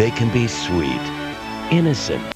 They can be sweet, innocent,